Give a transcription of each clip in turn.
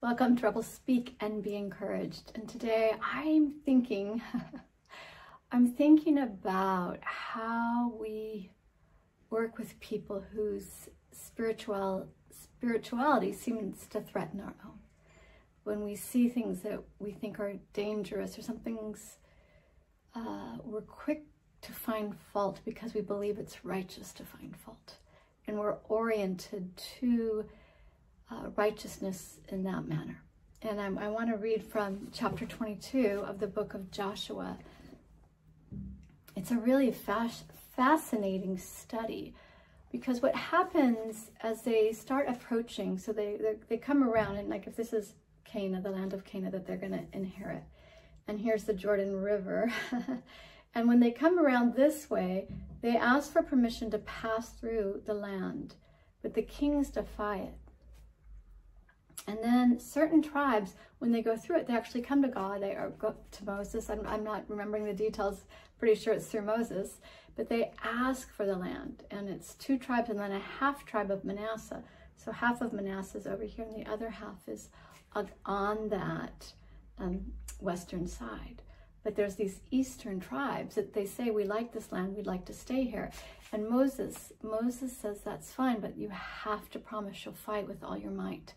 Welcome to Rebel Speak and Be Encouraged. And today I'm thinking, I'm thinking about how we work with people whose spiritual spirituality seems to threaten our own. When we see things that we think are dangerous or something's, uh, we're quick to find fault because we believe it's righteous to find fault. And we're oriented to uh, righteousness in that manner. And I'm, i want to read from chapter 22 of the book of Joshua. It's a really fas fascinating study because what happens as they start approaching, so they, they come around and like if this is Canaan, the land of Canaan that they're going to inherit, and here's the Jordan River. and when they come around this way, they ask for permission to pass through the land, but the kings defy it. And then certain tribes, when they go through it, they actually come to God. They are go to Moses. I'm, I'm not remembering the details. Pretty sure it's through Moses. But they ask for the land. And it's two tribes and then a half tribe of Manasseh. So half of Manasseh is over here and the other half is on that um, western side. But there's these eastern tribes that they say, we like this land, we'd like to stay here. And Moses, Moses says that's fine, but you have to promise you'll fight with all your might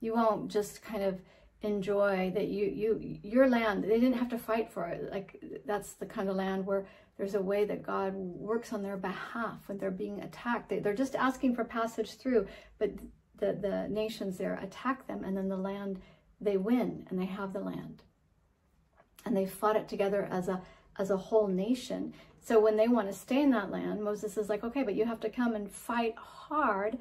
you won't just kind of enjoy that you you your land they didn't have to fight for it. Like that's the kind of land where there's a way that god works on their behalf when they're being attacked. They, they're just asking for passage through but the the nations there attack them and then the land they win and they have the land. And they fought it together as a as a whole nation. So when they want to stay in that land moses is like okay but you have to come and fight hard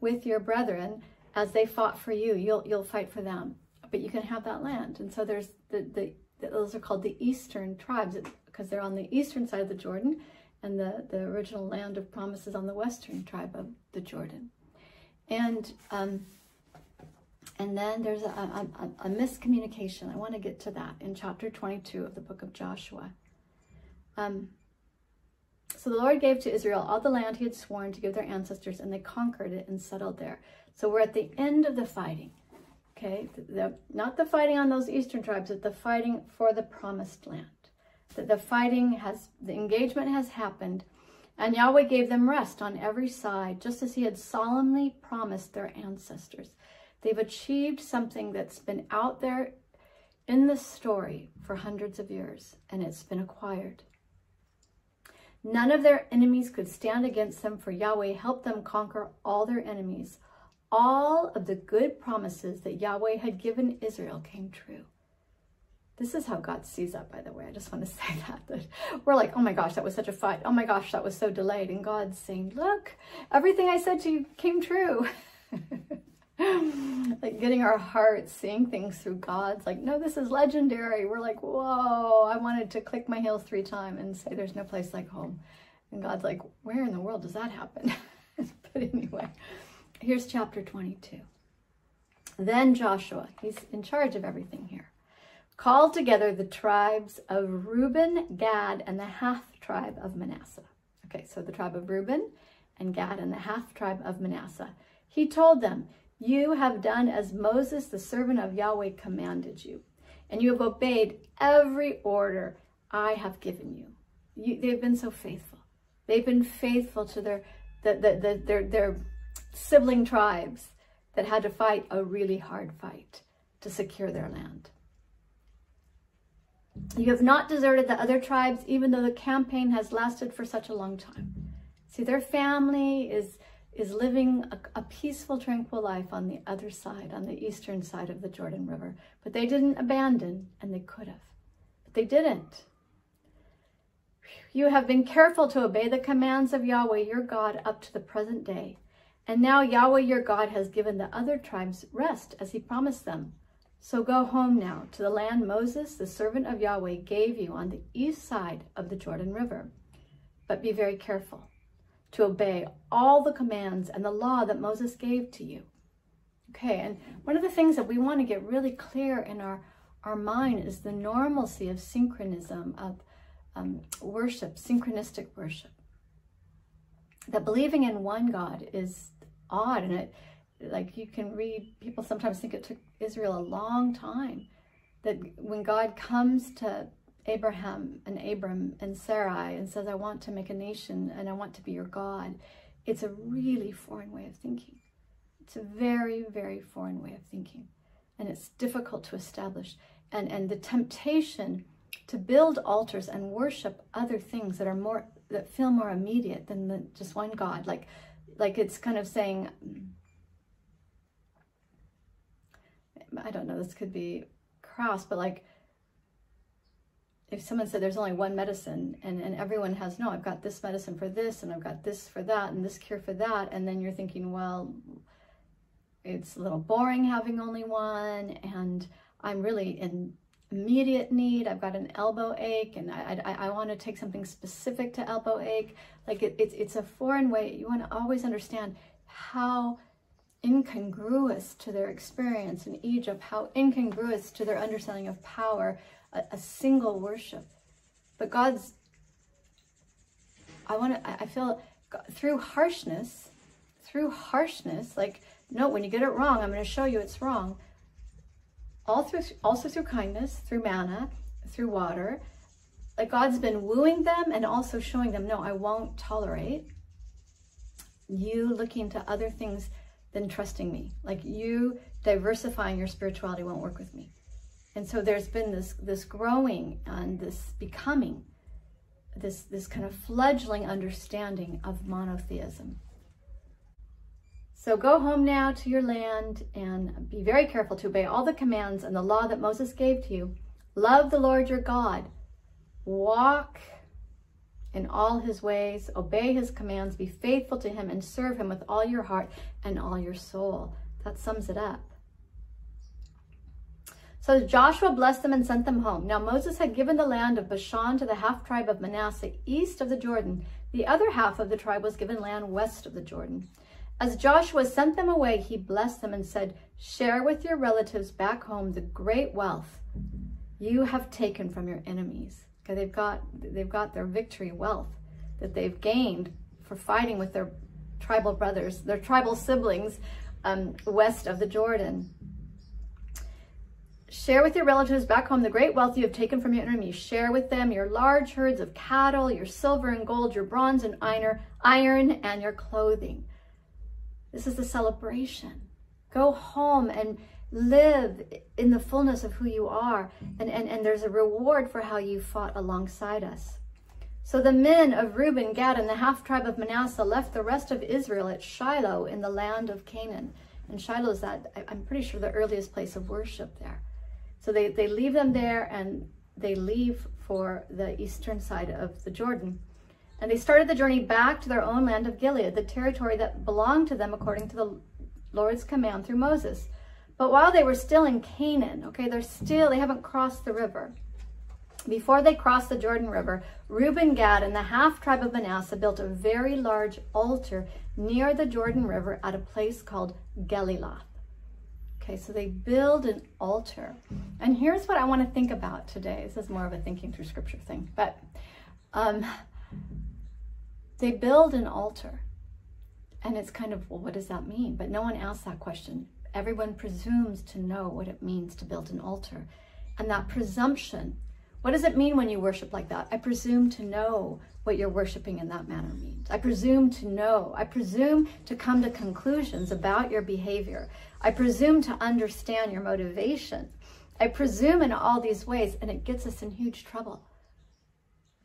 with your brethren as they fought for you, you'll you'll fight for them. But you can have that land. And so there's the, the, the those are called the eastern tribes because they're on the eastern side of the Jordan and the, the original land of promise is on the western tribe of the Jordan. And um, and then there's a, a, a, miscommunication. I want to get to that in chapter 22 of the book of Joshua. Um, so the Lord gave to Israel all the land he had sworn to give their ancestors, and they conquered it and settled there. So we're at the end of the fighting. Okay, the, the, not the fighting on those eastern tribes, but the fighting for the promised land. The, the fighting has, the engagement has happened, and Yahweh gave them rest on every side, just as he had solemnly promised their ancestors. They've achieved something that's been out there in the story for hundreds of years, and it's been acquired. None of their enemies could stand against them, for Yahweh helped them conquer all their enemies all of the good promises that Yahweh had given Israel came true. This is how God sees that, by the way. I just want to say that, that we're like, oh my gosh, that was such a fight. Oh my gosh, that was so delayed. And God's saying, look, everything I said to you came true. like getting our hearts, seeing things through God's like, no, this is legendary. We're like, whoa, I wanted to click my heels three times and say, there's no place like home. And God's like, where in the world does that happen? but anyway, Here's chapter 22. Then Joshua, he's in charge of everything here, called together the tribes of Reuben, Gad, and the half tribe of Manasseh. Okay, so the tribe of Reuben and Gad and the half tribe of Manasseh. He told them, You have done as Moses, the servant of Yahweh, commanded you, and you have obeyed every order I have given you. you they've been so faithful. They've been faithful to their, the, the, the, their, their sibling tribes that had to fight a really hard fight to secure their land. You have not deserted the other tribes, even though the campaign has lasted for such a long time. See, their family is, is living a, a peaceful, tranquil life on the other side, on the eastern side of the Jordan River. But they didn't abandon, and they could have. But they didn't. You have been careful to obey the commands of Yahweh your God up to the present day. And now Yahweh your God has given the other tribes rest as he promised them. So go home now to the land Moses, the servant of Yahweh, gave you on the east side of the Jordan River. But be very careful to obey all the commands and the law that Moses gave to you. Okay, and one of the things that we want to get really clear in our, our mind is the normalcy of syncretism, of um, worship, syncretistic worship. That believing in one God is odd and it like you can read people sometimes think it took Israel a long time. That when God comes to Abraham and Abram and Sarai and says, I want to make a nation and I want to be your God, it's a really foreign way of thinking. It's a very, very foreign way of thinking. And it's difficult to establish. And, and the temptation to build altars and worship other things that are more, that feel more immediate than the, just one God. Like, like it's kind of saying, I don't know, this could be cross, but like, if someone said there's only one medicine and, and everyone has, no, I've got this medicine for this and I've got this for that and this cure for that. And then you're thinking, well, it's a little boring having only one and I'm really in immediate need. I've got an elbow ache and I, I, I want to take something specific to elbow ache. Like it, it's, it's a foreign way. You want to always understand how incongruous to their experience in Egypt, how incongruous to their understanding of power, a, a single worship. But God's, I want to, I feel through harshness, through harshness, like, no, when you get it wrong, I'm going to show you it's wrong. All through, also through kindness, through manna, through water. Like God's been wooing them and also showing them, no, I won't tolerate you looking to other things than trusting me. Like you diversifying your spirituality won't work with me. And so there's been this this growing and this becoming, this this kind of fledgling understanding of monotheism. So go home now to your land and be very careful to obey all the commands and the law that Moses gave to you. Love the Lord your God. Walk in all his ways, obey his commands, be faithful to him, and serve him with all your heart and all your soul. That sums it up. So Joshua blessed them and sent them home. Now Moses had given the land of Bashan to the half tribe of Manasseh east of the Jordan. The other half of the tribe was given land west of the Jordan. As Joshua sent them away, he blessed them and said, Share with your relatives back home the great wealth you have taken from your enemies. Okay, they've got they've got their victory wealth that they've gained for fighting with their tribal brothers, their tribal siblings um, west of the Jordan. Share with your relatives back home the great wealth you have taken from your enemies. Share with them your large herds of cattle, your silver and gold, your bronze and iron, iron, and your clothing. This is the celebration. Go home and live in the fullness of who you are. And, and, and there's a reward for how you fought alongside us. So the men of Reuben, Gad, and the half tribe of Manasseh left the rest of Israel at Shiloh in the land of Canaan. And Shiloh is that, I'm pretty sure, the earliest place of worship there. So they, they leave them there and they leave for the eastern side of the Jordan. And they started the journey back to their own land of Gilead, the territory that belonged to them according to the Lord's command through Moses. But while they were still in Canaan, okay, they're still, they haven't crossed the river. Before they crossed the Jordan River, Reuben, Gad, and the half tribe of Manasseh built a very large altar near the Jordan River at a place called Geliloth. Okay, so they build an altar. And here's what I want to think about today. This is more of a thinking through scripture thing, but um, they build an altar. And it's kind of, well, what does that mean? But no one asks that question everyone presumes to know what it means to build an altar. And that presumption, what does it mean when you worship like that? I presume to know what you're worshiping in that manner means. I presume to know. I presume to come to conclusions about your behavior. I presume to understand your motivation. I presume in all these ways, and it gets us in huge trouble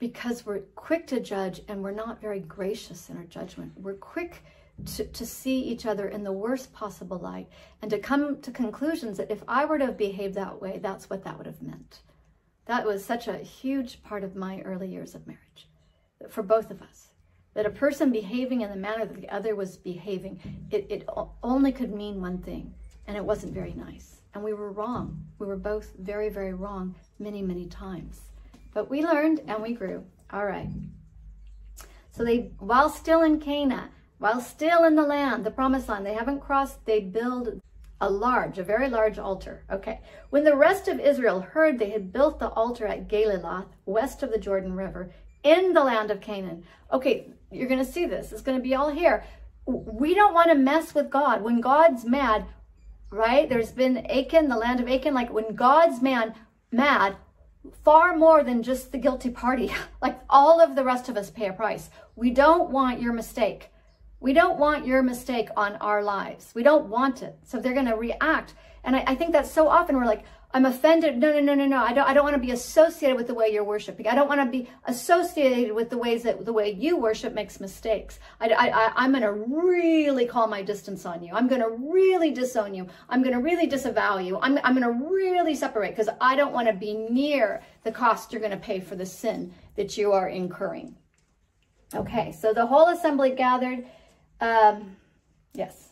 because we're quick to judge and we're not very gracious in our judgment. We're quick to, to see each other in the worst possible light and to come to conclusions that if I were to have behaved that way, that's what that would have meant. That was such a huge part of my early years of marriage for both of us. That a person behaving in the manner that the other was behaving, it, it only could mean one thing, and it wasn't very nice. And we were wrong. We were both very, very wrong many, many times. But we learned and we grew. All right. So they, while still in Canaan, while still in the land, the promised land, they haven't crossed, they build a large, a very large altar. Okay. When the rest of Israel heard they had built the altar at Geliloth, west of the Jordan River, in the land of Canaan. Okay, you're going to see this. It's going to be all here. We don't want to mess with God. When God's mad, right? There's been Achan, the land of Achan, like when God's man mad, far more than just the guilty party. like all of the rest of us pay a price. We don't want your mistake. We don't want your mistake on our lives. We don't want it. So they're going to react. And I, I think that so often we're like, I'm offended. No, no, no, no, no. I don't, I don't want to be associated with the way you're worshiping. I don't want to be associated with the ways that the way you worship makes mistakes. I, I, I'm going to really call my distance on you. I'm going to really disown you. I'm going to really disavow you. I'm, I'm going to really separate because I don't want to be near the cost you're going to pay for the sin that you are incurring. Okay, so the whole assembly gathered. Um, yes.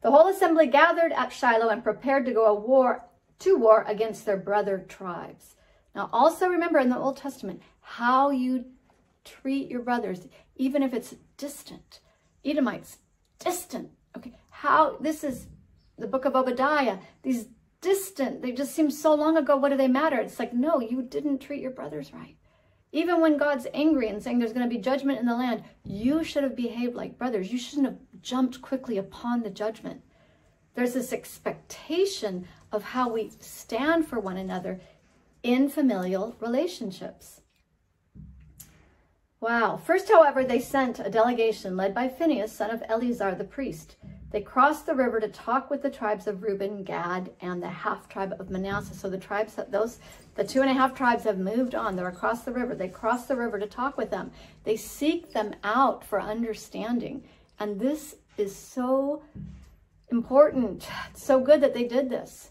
The whole assembly gathered at Shiloh and prepared to go a war to war against their brother tribes. Now, also remember in the Old Testament how you treat your brothers, even if it's distant. Edomites, distant. Okay, how this is the book of Obadiah. These distant, they just seem so long ago. What do they matter? It's like, no, you didn't treat your brothers right. Even when God's angry and saying there's going to be judgment in the land, you should have behaved like brothers. You shouldn't have jumped quickly upon the judgment. There's this expectation of how we stand for one another in familial relationships. Wow. First, however, they sent a delegation led by Phinehas, son of Eleazar the priest. They crossed the river to talk with the tribes of Reuben, Gad, and the half tribe of Manasseh. So the tribes, those, the two and a half tribes have moved on. They're across the river. They cross the river to talk with them. They seek them out for understanding. And this is so important. It's so good that they did this.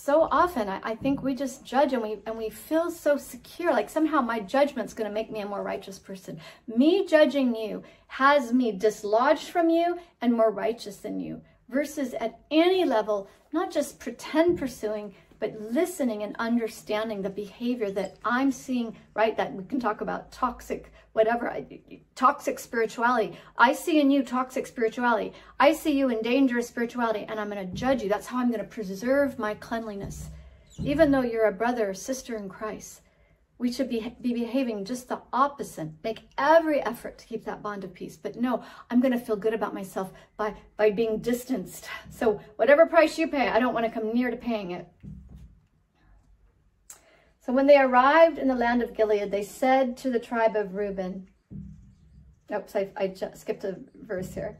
So often I, I, think we just judge and we and we feel so secure, like somehow my judgment's gonna make me a more righteous person. Me judging you has me dislodged from you and more righteous than you, versus at any level, not just pretend pursuing, but listening and understanding the behavior that I'm seeing, right? That we can talk about toxic, whatever, toxic spirituality. I see in you toxic spirituality. I see you in dangerous spirituality, and I'm going to judge you. That's how I'm going to preserve my cleanliness. Even though you're a brother or sister in Christ, we should be, be behaving just the opposite. Make every effort to keep that bond of peace. But no, I'm going to feel good about myself by, by being distanced. So whatever price you pay, I don't want to come near to paying it. So when they arrived in the land of Gilead, they said to the tribe of Reuben, oops, I, I skipped a verse here.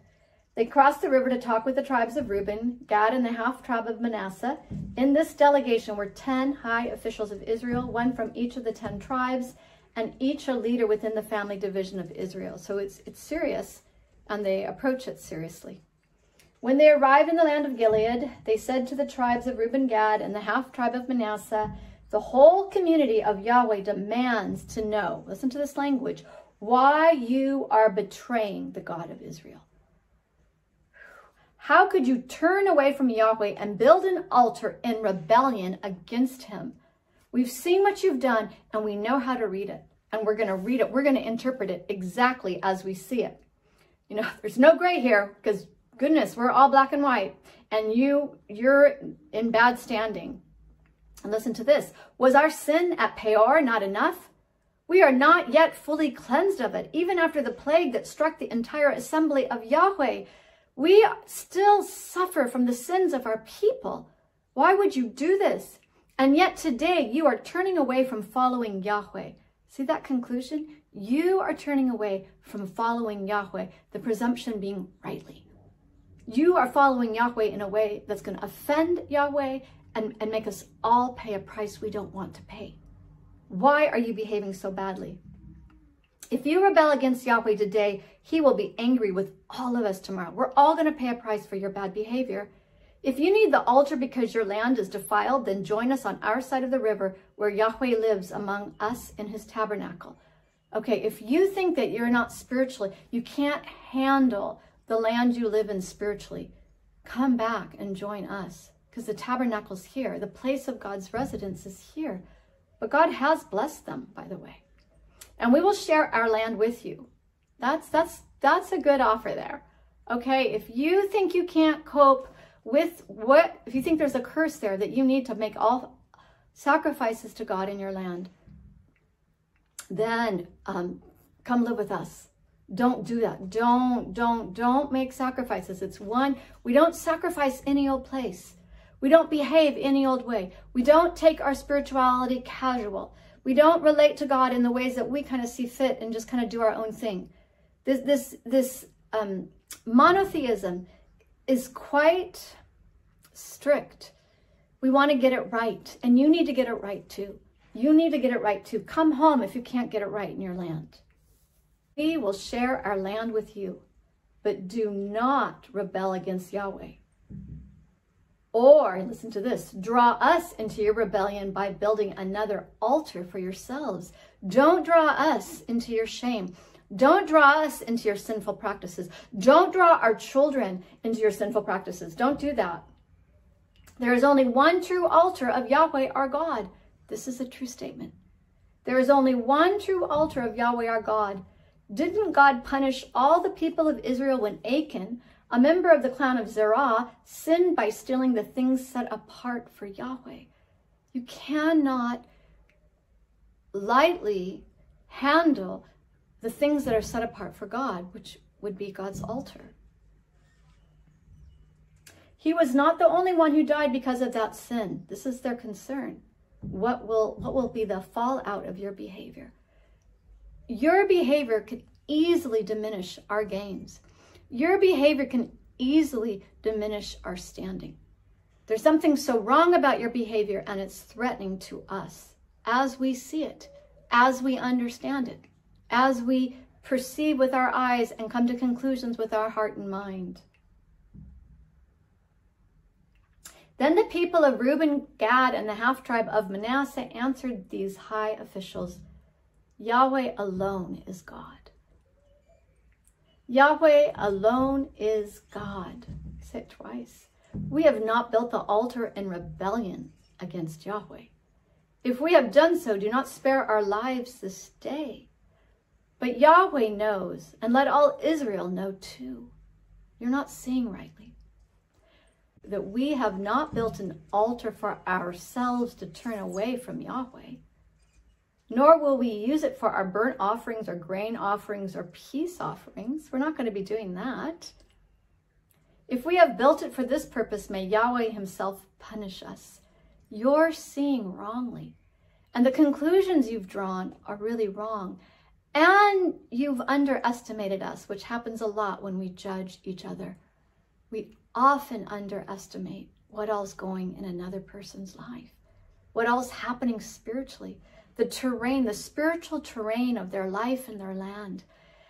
They crossed the river to talk with the tribes of Reuben, Gad, and the half tribe of Manasseh. In this delegation were 10 high officials of Israel, one from each of the 10 tribes, and each a leader within the family division of Israel. So it's, it's serious, and they approach it seriously. When they arrived in the land of Gilead, they said to the tribes of Reuben, Gad, and the half tribe of Manasseh, the whole community of Yahweh demands to know, listen to this language, why you are betraying the God of Israel. How could you turn away from Yahweh and build an altar in rebellion against him? We've seen what you've done and we know how to read it. And we're going to read it. We're going to interpret it exactly as we see it. You know, there's no gray here because goodness, we're all black and white. And you, you're in bad standing. And listen to this. Was our sin at Peor not enough? We are not yet fully cleansed of it, even after the plague that struck the entire assembly of Yahweh. We still suffer from the sins of our people. Why would you do this? And yet today you are turning away from following Yahweh. See that conclusion? You are turning away from following Yahweh, the presumption being rightly. You are following Yahweh in a way that's going to offend Yahweh and, and make us all pay a price we don't want to pay. Why are you behaving so badly? If you rebel against Yahweh today, he will be angry with all of us tomorrow. We're all going to pay a price for your bad behavior. If you need the altar because your land is defiled, then join us on our side of the river where Yahweh lives among us in his tabernacle. Okay, if you think that you're not spiritually, you can't handle the land you live in spiritually, come back and join us because the tabernacle's here. The place of God's residence is here. But God has blessed them, by the way. And we will share our land with you. That's that's that's a good offer there. Okay, if you think you can't cope with what if you think there's a curse there that you need to make all sacrifices to God in your land, then um, come live with us. Don't do that. Don't, don't, don't make sacrifices. It's one, we don't sacrifice any old place. We don't behave any old way. We don't take our spirituality casual. We don't relate to God in the ways that we kind of see fit and just kind of do our own thing. This, this, this um, monotheism is quite strict. We want to get it right, and you need to get it right too. You need to get it right too. Come home if you can't get it right in your land. We will share our land with you, but do not rebel against Yahweh. Or, listen to this, draw us into your rebellion by building another altar for yourselves. Don't draw us into your shame. Don't draw us into your sinful practices. Don't draw our children into your sinful practices. Don't do that. There is only one true altar of Yahweh our God. This is a true statement. There is only one true altar of Yahweh our God. Didn't God punish all the people of Israel when Achan, a member of the clan of Zerah, sinned by stealing the things set apart for Yahweh? You cannot lightly handle the things that are set apart for God, which would be God's altar. He was not the only one who died because of that sin. This is their concern. What will, what will be the fallout of your behavior? Your behavior could easily diminish our gains. Your behavior can easily diminish our standing. There's something so wrong about your behavior and it's threatening to us as we see it, as we understand it, as we perceive with our eyes and come to conclusions with our heart and mind. Then the people of Reuben, Gad, and the half tribe of Manasseh answered these high officials Yahweh alone is God. Yahweh alone is God. Say it twice. We have not built the altar in rebellion against Yahweh. If we have done so, do not spare our lives this day. But Yahweh knows, and let all Israel know too. You're not seeing rightly that we have not built an altar for ourselves to turn away from Yahweh, nor will we use it for our burnt offerings or grain offerings or peace offerings. We're not going to be doing that. If we have built it for this purpose, may Yahweh himself punish us. You're seeing wrongly. And the conclusions you've drawn are really wrong. And you've underestimated us, which happens a lot when we judge each other. We often underestimate what else going in another person's life, what else happening spiritually, the terrain, the spiritual terrain of their life and their land,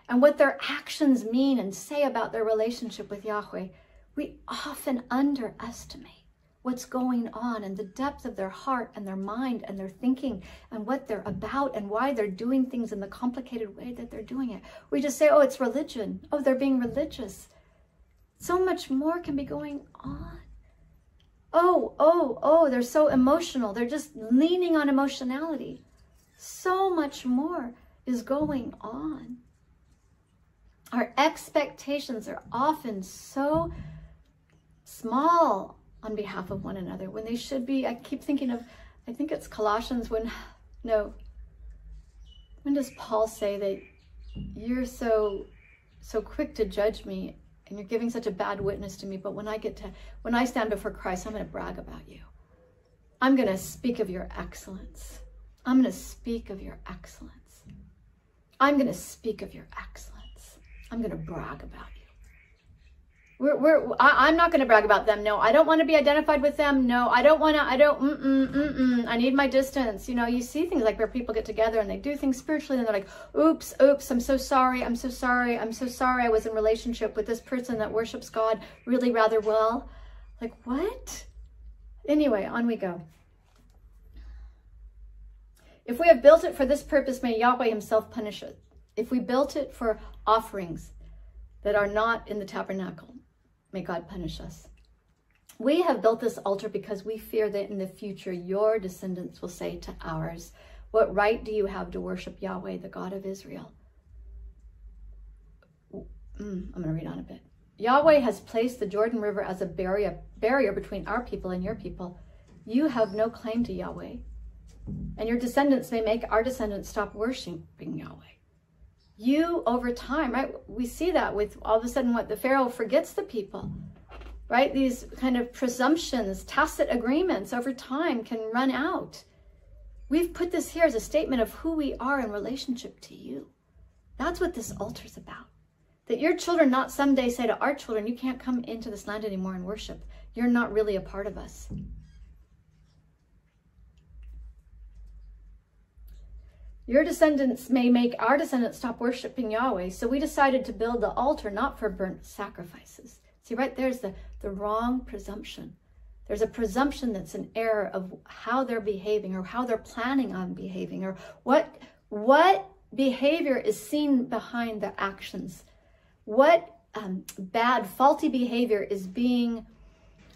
and what their actions mean and say about their relationship with Yahweh. We often underestimate what's going on and the depth of their heart and their mind and their thinking and what they're about and why they're doing things in the complicated way that they're doing it. We just say, oh, it's religion. Oh, they're being religious. So much more can be going on. Oh, oh, oh, they're so emotional. They're just leaning on emotionality. So much more is going on. Our expectations are often so small on behalf of one another when they should be. I keep thinking of, I think it's Colossians when, no, when does Paul say that you're so, so quick to judge me and you're giving such a bad witness to me. But when I get to, when I stand before Christ, I'm going to brag about you. I'm going to speak of your excellence. I'm going to speak of your excellence. I'm going to speak of your excellence. I'm going to brag about you. We're, we're, I, am not going to brag about them. No, I don't want to be identified with them. No, I don't want to, I don't, mm-mm, mm-mm. I need my distance. You know, you see things like where people get together and they do things spiritually and they're like, oops, oops, I'm so sorry. I'm so sorry. I'm so sorry I was in relationship with this person that worships God really rather well. Like, what? Anyway, on we go. If we have built it for this purpose, may Yahweh himself punish it. If we built it for offerings that are not in the tabernacle, May God punish us. We have built this altar because we fear that in the future your descendants will say to ours, What right do you have to worship Yahweh, the God of Israel? Mm, I'm going to read on a bit. Yahweh has placed the Jordan River as a barrier, barrier between our people and your people. You have no claim to Yahweh, and your descendants may make our descendants stop worshiping Yahweh. you over time, right? We see that with all of a sudden what the Pharaoh forgets the people, right? These kind of presumptions, tacit agreements over time can run out. We've put this here as a statement of who we are in relationship to you. That's what this altar is about. That your children not someday say to our children, you can't come into this land anymore and worship. You're not really a part of us. Your descendants may make our descendants stop worshiping Yahweh. So we decided to build the altar not for burnt sacrifices. See, right there's the, the wrong presumption. There's a presumption that's an error of how they're behaving or how they're planning on behaving or what, what behavior is seen behind the actions. What um, bad, faulty behavior is being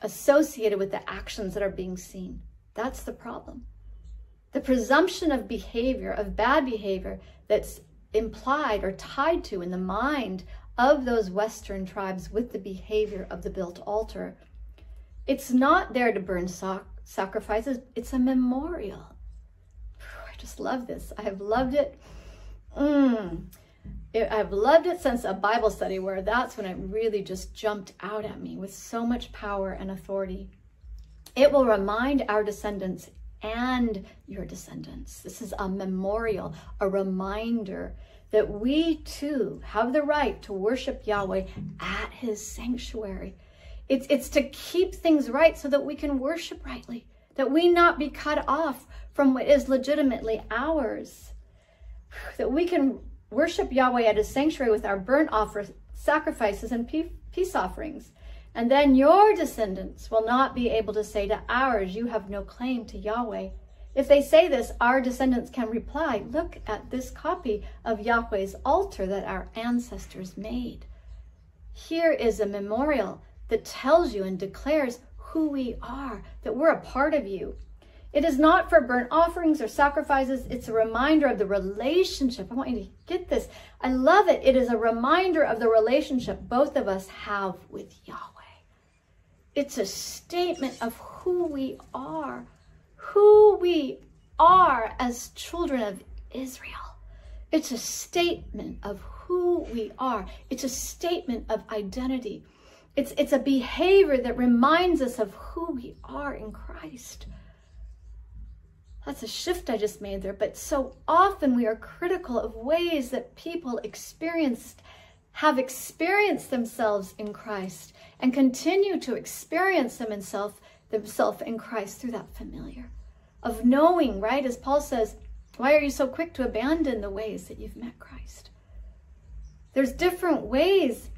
associated with the actions that are being seen. That's the problem the presumption of behavior, of bad behavior that's implied or tied to in the mind of those Western tribes with the behavior of the built altar. It's not there to burn sac sacrifices, it's a memorial. I just love this. I have loved it. Mm. it. I've loved it since a Bible study where that's when it really just jumped out at me with so much power and authority. It will remind our descendants and your descendants. This is a memorial, a reminder that we too have the right to worship Yahweh at his sanctuary. It's, it's to keep things right so that we can worship rightly, that we not be cut off from what is legitimately ours, that we can worship Yahweh at his sanctuary with our burnt offer, sacrifices and peace offerings. And then your descendants will not be able to say to ours, You have no claim to Yahweh. If they say this, our descendants can reply, Look at this copy of Yahweh's altar that our ancestors made. Here is a memorial that tells you and declares who we are, that we're a part of you. It is not for burnt offerings or sacrifices. It's a reminder of the relationship. I want you to get this. I love it. It is a reminder of the relationship both of us have with Yahweh. It's a statement of who we are, who we are as children of Israel. It's a statement of who we are. It's a statement of identity. It's, it's a behavior that reminds us of who we are in Christ. That's a shift I just made there. But so often we are critical of ways that people experienced, have experienced themselves in Christ and continue to experience them in self, themselves in Christ through that familiar of knowing, right? As Paul says, why are you so quick to abandon the ways that you've met Christ? There's different ways.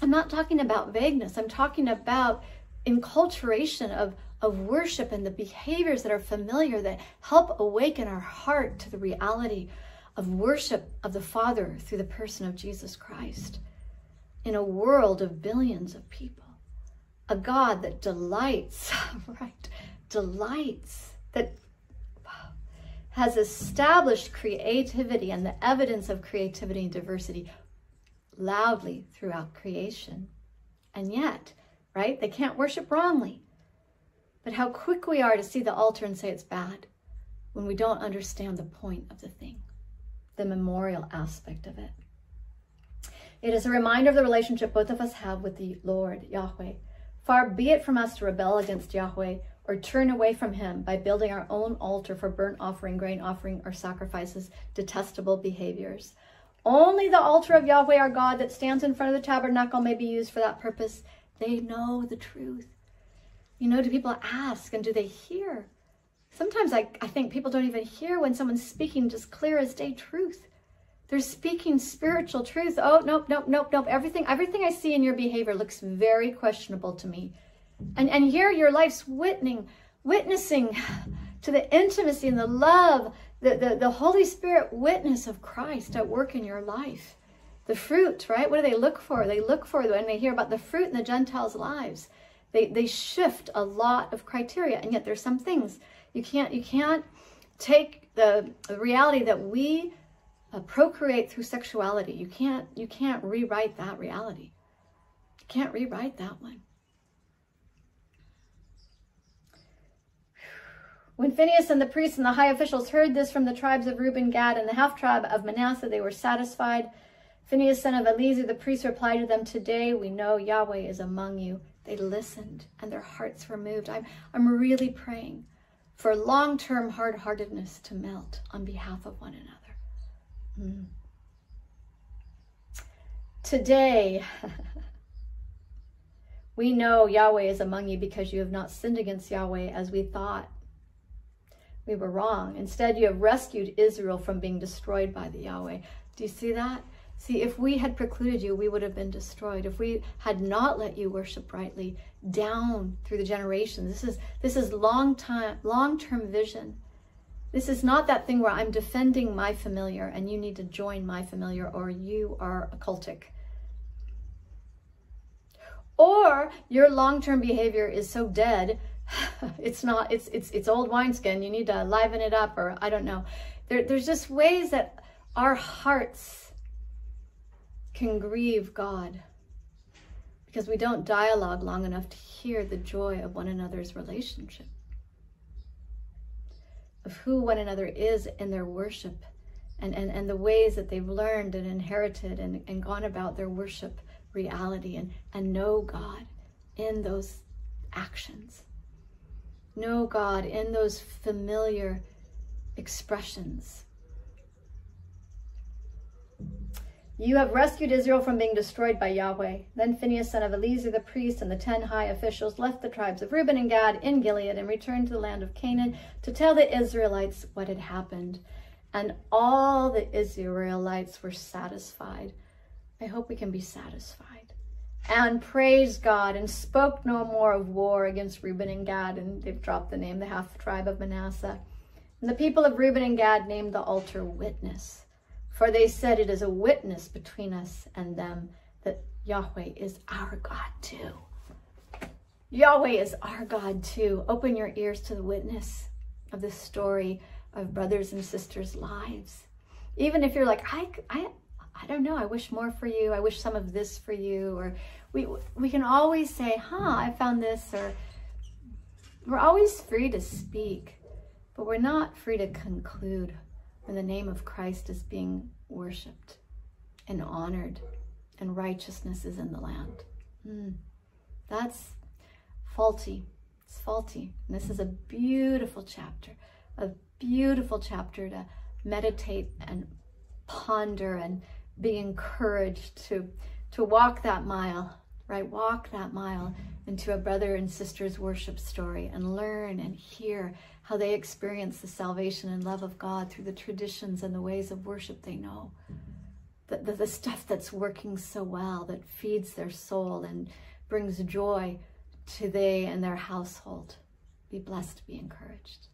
I'm not talking about vagueness. I'm talking about enculturation of, of worship and the behaviors that are familiar that help awaken our heart to the reality of worship of the Father through the person of Jesus Christ in a world of billions of people. A God that delights, right? Delights, that has established creativity and the evidence of creativity and diversity loudly throughout creation. And yet, right, they can't worship wrongly. But how quick we are to see the altar and say it's bad when we don't understand the point of the thing, the memorial aspect of it. It is a reminder of the relationship both of us have with the Lord, Yahweh. Far be it from us to rebel against Yahweh or turn away from him by building our own altar for burnt offering, grain offering, or sacrifices, detestable behaviors. Only the altar of Yahweh our God that stands in front of the tabernacle may be used for that purpose. They know the truth. You know, do people ask and do they hear? Sometimes I, I think people don't even hear when someone's speaking just clear as day truth. They're speaking spiritual truth. Oh, nope, nope, nope, nope. Everything, everything I see in your behavior looks very questionable to me. And, and here your life's witnessing, witnessing to the intimacy and the love, the, the, the Holy Spirit witness of Christ at work in your life. The fruit, right? What do they look for? They look for when they hear about the fruit in the Gentiles' lives. They, they shift a lot of criteria, and yet there's some things you can't you can't take the, the reality that we uh, procreate through sexuality. You can't you can't rewrite that reality. You can't rewrite that one. When Phinehas and the priests and the high officials heard this from the tribes of Reuben, Gad, and the half tribe of Manasseh, they were satisfied. Phinehas, son of Eleazar, the priest, replied to them, Today we know Yahweh is among you. They listened and their hearts were moved. I'm, I'm really praying for long term hard heartedness to melt on behalf of one another. Today, we know Yahweh is among you because you have not sinned against Yahweh as we thought we were wrong. Instead, you have rescued Israel from being destroyed by the Yahweh. Do you see that? See, if we had precluded you, we would have been destroyed. If we had not let you worship rightly down through the generations, this is this is long time, long-term vision. This is not that thing where I'm defending my familiar and you need to join my familiar or you are occultic. Or your long-term behavior is so dead it's not it's it's it's old wineskin you need to liven it up or i don't know there, there's just ways that our hearts can grieve god because we don't dialogue long enough to hear the joy of one another's relationship of who one another is in their worship and, and, and the ways that they've learned and inherited and, and gone about their worship reality and, and know God in those actions know God in those familiar expressions. You have rescued Israel from being destroyed by Yahweh. Then Phinehas, son of Eleazar the priest, and the ten high officials left the tribes of Reuben and Gad in Gilead and returned to the land of Canaan to tell the Israelites what had happened. And all the Israelites were satisfied. I hope we can be satisfied and praised God and spoke no more of war against Reuben and Gad. And they've dropped the name, the half tribe of Manasseh. And the people of Reuben and Gad named the altar witness, for they said it is a witness between us and them that Yahweh is our God too. Yahweh is our God too. Open your ears to the witness of the story of brothers and sisters' lives. Even if you're like, I, I, I don't know, I wish more for you, I wish some of this for you, or we, we can always say, huh, I found this, or we're always free to speak, but we're not free to conclude the name of Christ is being worshiped and honored and righteousness is in the land. Mm, that's faulty. It's faulty. And this is a beautiful chapter, a beautiful chapter to meditate and ponder and be encouraged to, to walk that mile, right? Walk that mile into a brother and sister's worship story and learn and hear how they experience the salvation and love of God through the traditions and the ways of worship they know. The, the, the stuff that's working so well, that feeds their soul and brings joy to they and their household. Be blessed, be encouraged.